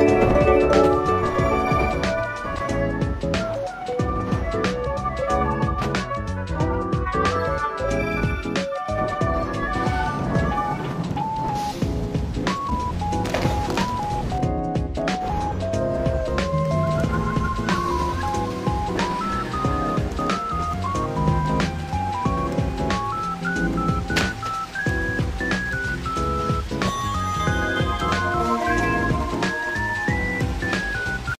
Música